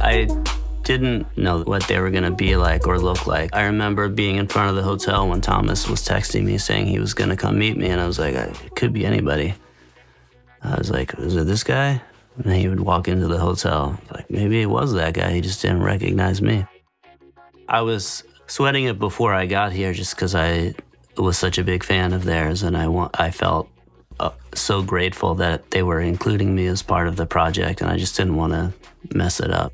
I didn't know what they were going to be like or look like. I remember being in front of the hotel when Thomas was texting me saying he was going to come meet me, and I was like, it could be anybody. I was like, is it this guy? And then he would walk into the hotel. Like, maybe it was that guy. He just didn't recognize me. I was sweating it before I got here just because I was such a big fan of theirs, and I, want, I felt uh, so grateful that they were including me as part of the project, and I just didn't want to mess it up.